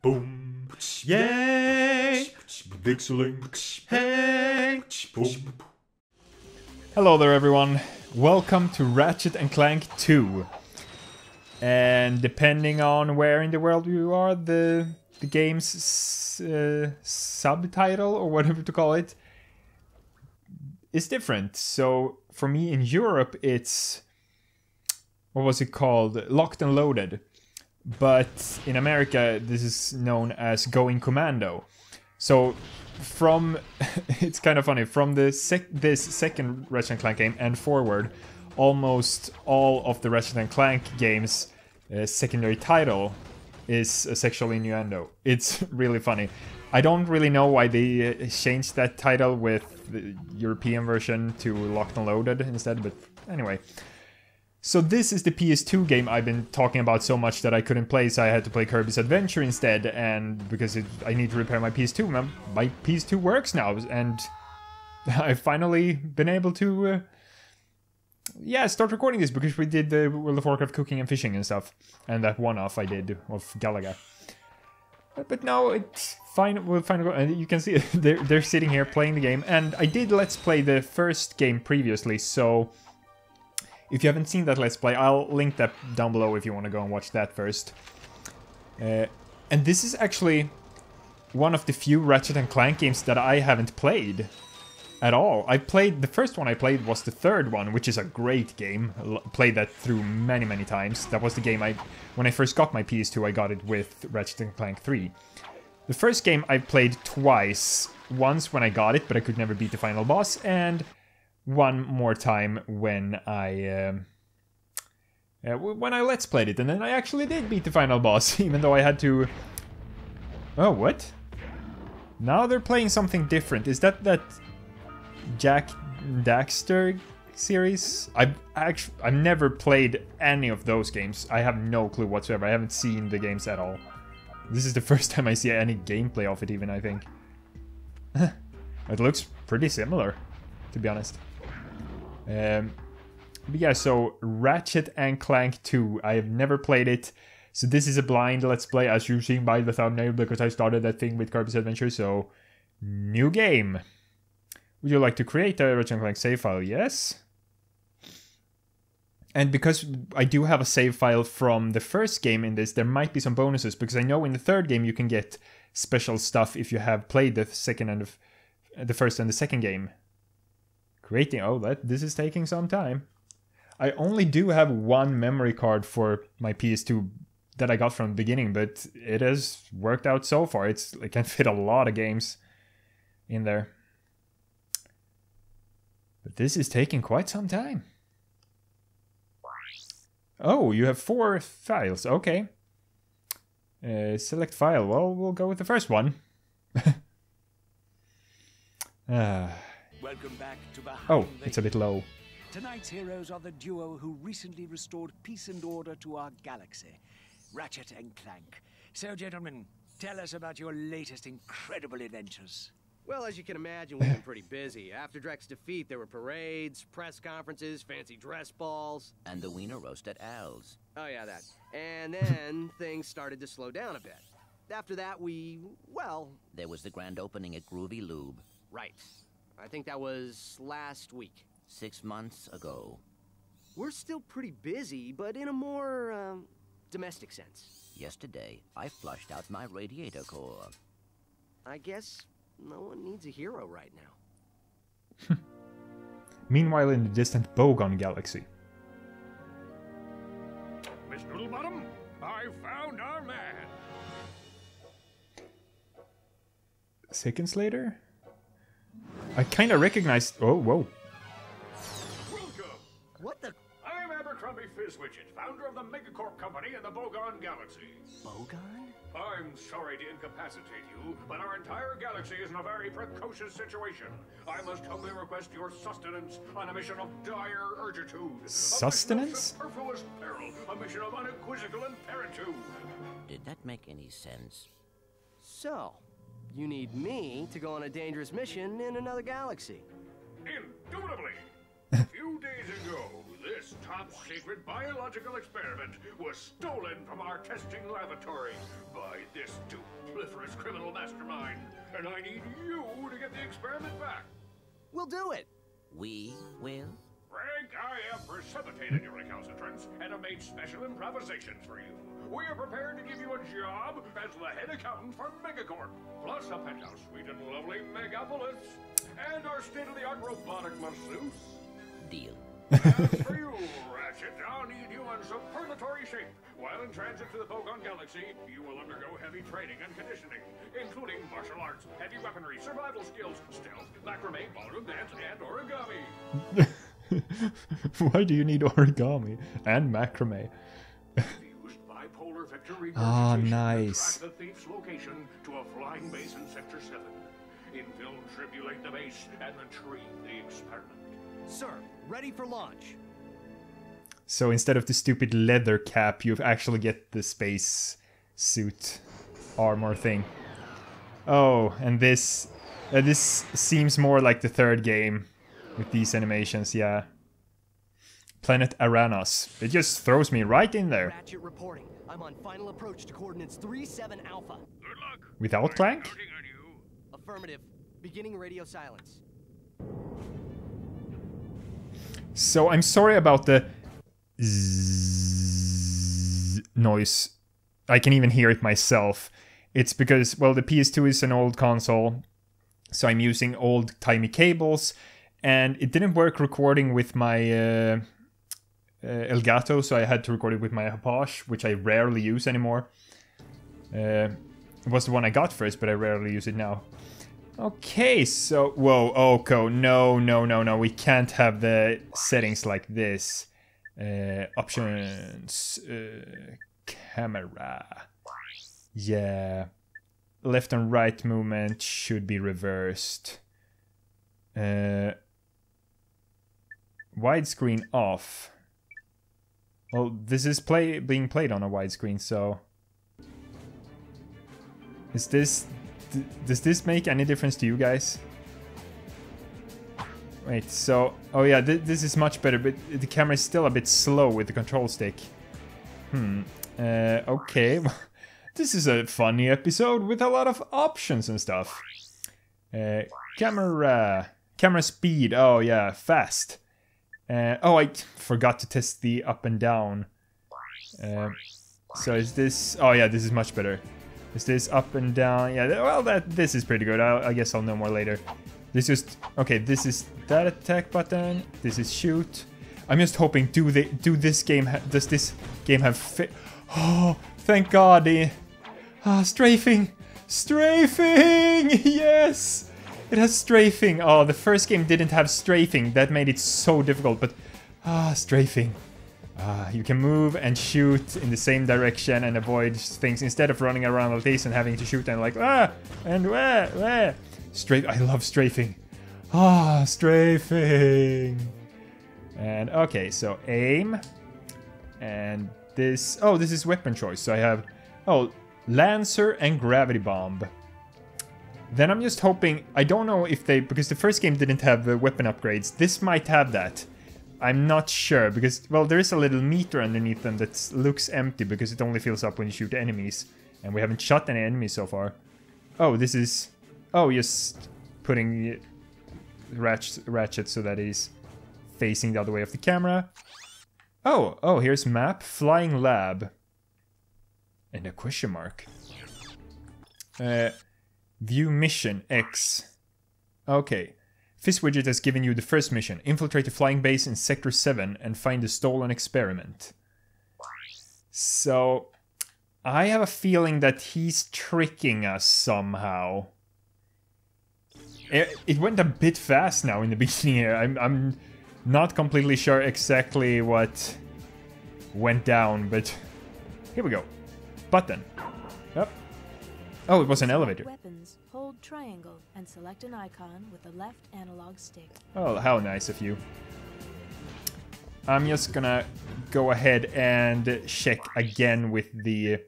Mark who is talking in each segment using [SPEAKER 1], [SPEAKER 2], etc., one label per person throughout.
[SPEAKER 1] Boom. Yay! Pixeling. Hey! Boom.
[SPEAKER 2] Hello there, everyone. Welcome to Ratchet and Clank 2. And depending on where in the world you are, the the game's uh, subtitle or whatever to call it is different. So for me in Europe, it's what was it called? Locked and Loaded. But in America, this is known as Going Commando. So from it's kind of funny from the sec- this second Ratchet Clank game and forward, almost all of the Ratchet Clank games' uh, secondary title is a sexual innuendo. It's really funny. I don't really know why they uh, changed that title with the European version to Locked and Loaded instead, but anyway. So this is the PS2 game I've been talking about so much that I couldn't play, so I had to play Kirby's Adventure instead, and because it, I need to repair my PS2, my, my PS2 works now, and I've finally been able to, uh, yeah, start recording this because we did the World of Warcraft cooking and fishing and stuff, and that one-off I did of Galaga. But, now it's fine. We'll finally, and you can see they're they're sitting here playing the game, and I did let's play the first game previously, so. If you haven't seen that Let's Play, I'll link that down below if you want to go and watch that first. Uh, and this is actually one of the few Ratchet and Clank games that I haven't played at all. I played, the first one I played was the third one, which is a great game. L played that through many, many times. That was the game I, when I first got my PS2, I got it with Ratchet and Clank 3. The first game I played twice. Once when I got it, but I could never beat the final boss, and one more time when I um, uh, when I let's played it, and then I actually did beat the final boss, even though I had to. Oh, what? Now they're playing something different. Is that that Jack Daxter series? I've actually I've never played any of those games. I have no clue whatsoever. I haven't seen the games at all. This is the first time I see any gameplay of it, even I think. it looks pretty similar, to be honest. Um, but yeah, so Ratchet and Clank 2. I have never played it. So this is a blind let's play, as you've seen by the thumbnail, because I started that thing with Kirby's Adventure. So, new game. Would you like to create a Ratchet and Clank save file? Yes. And because I do have a save file from the first game in this, there might be some bonuses, because I know in the third game you can get special stuff if you have played the second and the, the first and the second game. Creating, oh, that this is taking some time. I only do have one memory card for my PS2 that I got from the beginning, but it has worked out so far. It's it can fit a lot of games in there. But this is taking quite some time. Oh, you have four files. Okay. Uh, select file. Well, we'll go with the first one. Ah.
[SPEAKER 3] Welcome back to Behind
[SPEAKER 2] Oh, it's a bit low.
[SPEAKER 3] Tonight's heroes are the duo who recently restored peace and order to our galaxy, Ratchet and Clank. So, gentlemen, tell us about your latest incredible adventures.
[SPEAKER 4] Well, as you can imagine, we've been pretty busy. After Drek's defeat, there were parades, press conferences, fancy dress balls.
[SPEAKER 5] And the wiener roast at Al's.
[SPEAKER 4] Oh, yeah, that. And then things started to slow down a bit. After that, we, well,
[SPEAKER 5] There was the grand opening at Groovy Lube
[SPEAKER 4] right. I think that was last week.
[SPEAKER 5] six months ago.
[SPEAKER 4] We're still pretty busy, but in a more, um, domestic sense.
[SPEAKER 5] Yesterday, I flushed out my radiator core.
[SPEAKER 4] I guess no one needs a hero right now.
[SPEAKER 2] Meanwhile, in the distant Bogon galaxy.
[SPEAKER 6] Miss Noodlebottom, I found our man.
[SPEAKER 2] Seconds later? I kind of recognized. Oh, whoa.
[SPEAKER 6] Welcome.
[SPEAKER 4] What the?
[SPEAKER 6] I'm Abercrombie Fizzwidget, founder of the Megacorp Company in the Bogon Galaxy.
[SPEAKER 4] Bogon?
[SPEAKER 6] I'm sorry to incapacitate you, but our entire galaxy is in a very precocious situation. I must humbly request your sustenance on a mission of dire urgitude. A
[SPEAKER 2] Sustenance?
[SPEAKER 6] mission of superfluous peril. A mission of unequivocal imperitude.
[SPEAKER 5] Did that make any sense?
[SPEAKER 4] So, you need me to go on a dangerous mission in another galaxy.
[SPEAKER 6] Indubitably. A few days ago, this top secret biological experiment was stolen from our testing laboratory by this dupliferous criminal mastermind, and I need you to get the experiment back.
[SPEAKER 4] We'll do it.
[SPEAKER 5] We will?
[SPEAKER 6] Frank, I have precipitated your recalcitrance and have made special improvisations for you. We are prepared to give you a job as the head accountant for Megacorp, plus a penthouse suite in lovely Megapolis, and our state-of-the-art robotic masseuse.
[SPEAKER 5] Deal.
[SPEAKER 6] As for you, Ratchet, I'll need you in superlatory shape. While in transit to the Bogon Galaxy, you will undergo heavy training and conditioning, including martial arts, heavy weaponry, survival skills, stealth, macrame, ballroom dance, and origami.
[SPEAKER 2] Why do you need origami and macrame?
[SPEAKER 6] Used bipolar vector
[SPEAKER 2] Ah,
[SPEAKER 6] to
[SPEAKER 2] nice.
[SPEAKER 6] Track the thief's location to a flying base in Sector 7. Infiltrate the base and retrieve the experiment.
[SPEAKER 4] Sir, ready for launch.
[SPEAKER 2] So instead of the stupid leather cap, you actually get the space suit armor thing. Oh, and this uh, this seems more like the third game with these animations, yeah. Planet Aranos. It just throws me right in there.
[SPEAKER 4] Ratchet reporting. I'm on final approach to coordinates 37 Alpha.
[SPEAKER 6] Good luck.
[SPEAKER 2] Without Clank?
[SPEAKER 6] Counting.
[SPEAKER 4] Affirmative. Beginning radio silence.
[SPEAKER 2] So I'm sorry about the noise. I can even hear it myself. It's because, well, the PS2 is an old console, so I'm using old timey cables, and it didn't work recording with my uh, uh, Elgato, so I had to record it with my Hauppauge, which I rarely use anymore. Uh, it was the one I got first, but I rarely use it now. Okay, so whoa, Oko, no, no, no, no, we can't have the settings like this. Uh, options, uh, camera. Yeah, left and right movement should be reversed. Uh, widescreen off. Well, this is play being played on a widescreen, so is this does this make any difference to you guys? Wait, so oh yeah, th- this is much better, but the camera is still a bit slow with the control stick. Hmm. Uh, okay. this is a funny episode with a lot of options and stuff. Uh, camera, camera speed. Oh yeah, fast. Uh, oh, I forgot to test the up and down. Uh, so is this? Oh yeah, this is much better. Is this up and down? Yeah, well, that this is pretty good. I, I guess I'll know more later. This is okay. This is that attack button. This is shoot. I'm just hoping. Do they do this game? Does this game have? Fi- oh, thank God! The ah strafing, strafing. Yes, it has strafing. Oh, the first game didn't have strafing. That made it so difficult. But ah, strafing. Ah, you can move and shoot in the same direction and avoid things instead of running around like this and having to shoot and like ah and where where strafe. I love strafing. Ah, strafing. And okay, so aim and this. Oh, this is weapon choice. So I have oh lancer and gravity bomb. Then I'm just hoping. I don't know if they because the first game didn't have the weapon upgrades. This might have that. I'm not sure because well there is a little meter underneath them that looks empty because it only fills up when you shoot enemies and we haven't shot any enemies so far. Oh, this is oh just putting Ratchet, Ratchet so that he's facing the other way of the camera. Oh, oh, here's map, flying lab, and a question mark. Uh, view mission X. Okay. Fizzwidget has given you the first mission. Infiltrate the flying base in Sector 7 and find the stolen experiment. So, I have a feeling that he's tricking us somehow. It, it went a bit fast now in the beginning here. I'm, I'm not completely sure exactly what went down, but here we go. Button. Oh, it was an elevator.
[SPEAKER 7] Weapons. Hold triangle and select an icon with the left analog stick.
[SPEAKER 2] Oh, how nice of you. I'm just gonna go ahead and check again with the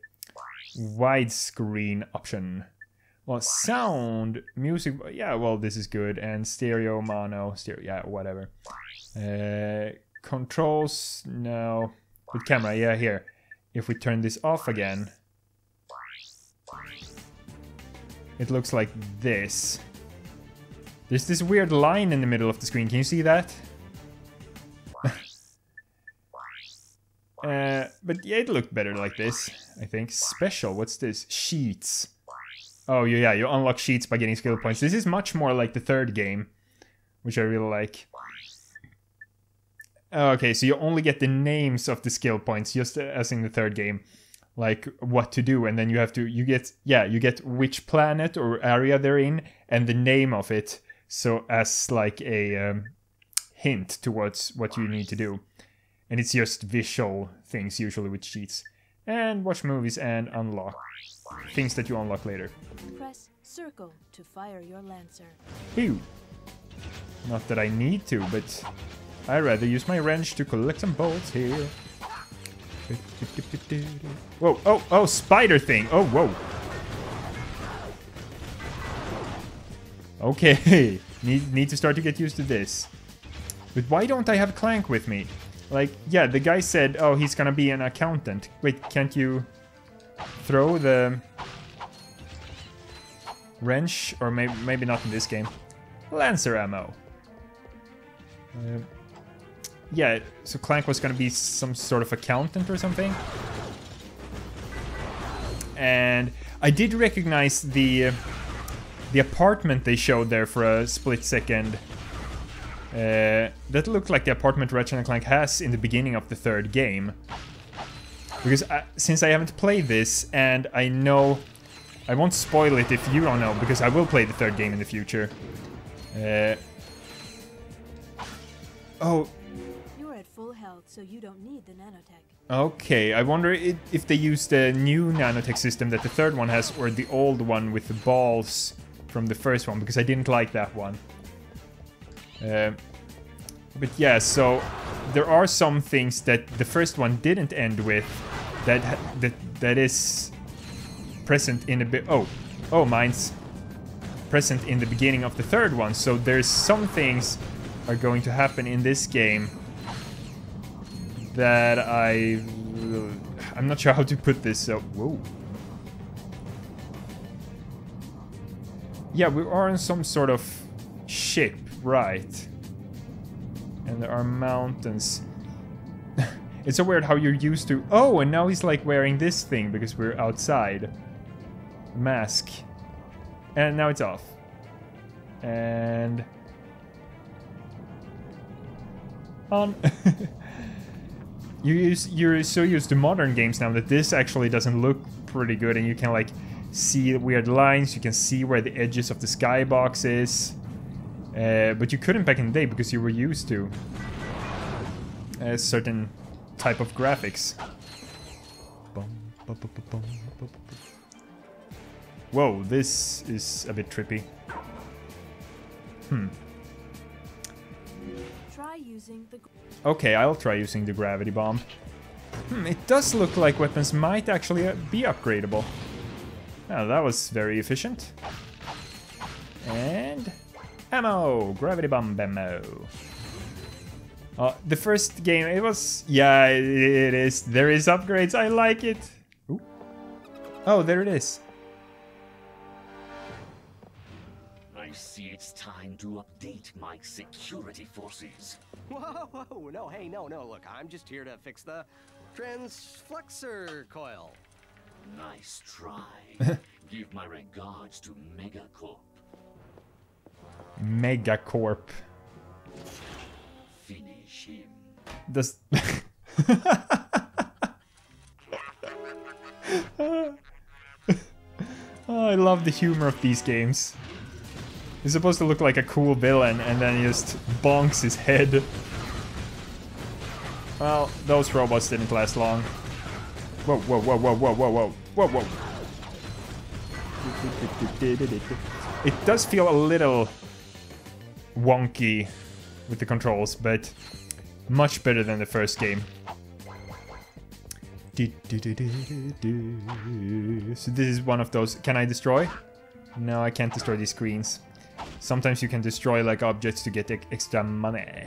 [SPEAKER 2] widescreen option. Well, sound, music, yeah, well, this is good. And stereo, mono, stereo, yeah, whatever. Uh, controls, no. With camera, yeah, here. If we turn this off again. It looks like this. There's this weird line in the middle of the screen. Can you see that? uh, but yeah, it looked better like this, I think. Special, what's this? Sheets. Oh, yeah, you unlock sheets by getting skill points. This is much more like the third game, which I really like. Okay, so you only get the names of the skill points, just as in the third game, like what to do, and then you have to you get yeah you get which planet or area they're in and the name of it, so as like a um, hint towards what you need to do, and it's just visual things usually with cheats, and watch movies and unlock things that you unlock later.
[SPEAKER 7] Press circle to fire your lancer.
[SPEAKER 2] Ew. Not that I need to, but I'd rather use my wrench to collect some bolts here. Whoa, oh, oh, spider thing. Oh, whoa. Okay, need, need to start to get used to this. But why don't I have Clank with me? Like, yeah, the guy said, oh, he's gonna be an accountant. Wait, can't you throw the wrench? Or maybe, maybe not in this game. Lancer ammo. Uh, yeah, so Clank was gonna be some sort of accountant or something. And I did recognize the the apartment they showed there for a split second. Uh, that looked like the apartment Ratchet and Clank has in the beginning of the third game. Because I, since I haven't played this, and I know... I won't spoil it if you don't know, because I will play the third game in the future. Uh, oh,
[SPEAKER 7] so you don't need the nanotech.
[SPEAKER 2] Okay, I wonder if they use the new nanotech system that the third one has, or the old one with the balls from the first one, because I didn't like that one. Uh, but yeah, so there are some things that the first one didn't end with that that that is present in a bit. Oh, oh, mine's present in the beginning of the third one. So there's some things are going to happen in this game that I I'm not sure how to put this. So whoa. Yeah, we are on some sort of ship, right? And there are mountains. it's so weird how you're used to. Oh, and now he's like wearing this thing because we're outside. Mask. And now it's off. And on. you use you're so used to modern games now that this actually doesn't look pretty good, and you can like see weird lines. You can see where the edges of the skybox is, uh, but you couldn't back in the day because you were used to a certain type of graphics. Whoa, this is a bit trippy. Hmm.
[SPEAKER 7] Using the.
[SPEAKER 2] Okay, I'll try using the gravity bomb. Hmm, it does look like weapons might actually uh, be upgradable. Oh, that was very efficient. And ammo, gravity bomb ammo. Uh, the first game, it was, yeah, it, it is. There is upgrades. I like it. Ooh. Oh, there it is.
[SPEAKER 8] I see it's time to update my security forces.
[SPEAKER 4] Whoa, whoa, no, hey, no, no, look, I'm just here to fix the transflexor coil.
[SPEAKER 8] Nice try. Give my regards to Megacorp.
[SPEAKER 2] Megacorp.
[SPEAKER 8] Finish him.
[SPEAKER 2] Does. oh, I love the humor of these games. He's supposed to look like a cool villain, and then he just bonks his head. Well, those robots didn't last long. Whoa, whoa, whoa, whoa, whoa, whoa, whoa, whoa, whoa. It does feel a little wonky with the controls, but much better than the first game. So this is one of those. Can I destroy? No, I can't destroy these screens. Sometimes you can destroy like objects to get extra money.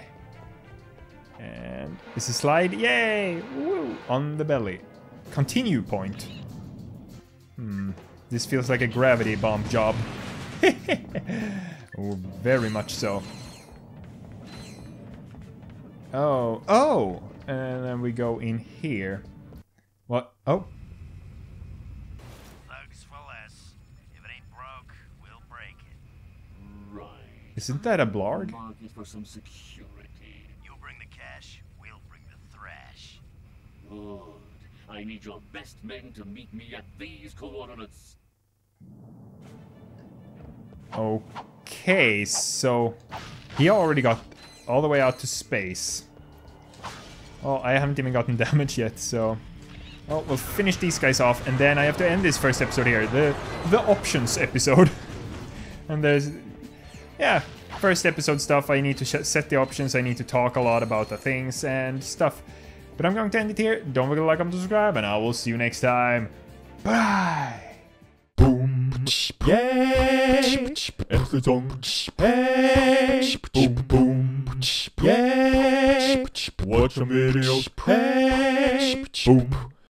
[SPEAKER 2] And this is slide. Yay! Woo! On the belly. Continue point. Hmm. This feels like a gravity bomb job. oh, very much so. Oh, oh! And then we go in here. What? Oh,
[SPEAKER 4] Thugs for less. If it ain't broke, we'll break it.
[SPEAKER 8] Right.
[SPEAKER 2] Isn't that a blarg?
[SPEAKER 8] Market for some security.
[SPEAKER 4] You bring the cash, we'll bring the thrash.
[SPEAKER 8] Good. I need your best men to meet me at these coordinates.
[SPEAKER 2] Okay, so he already got all the way out to space. Oh, I haven't even gotten damage yet, so... Well, we'll finish these guys off, and then I have to end this first episode here, the the options episode. and there's... Yeah, first episode stuff, I need to sh- set the options, I need to talk a lot about the things and stuff. But I'm going to end it here. Don't forget to like and subscribe, and I will see you next time. Bye!
[SPEAKER 1] Boom, yay, Elton, hey, boom, boom, yay, watch some videos, hey, boom,